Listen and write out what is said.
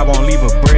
I won't leave a break.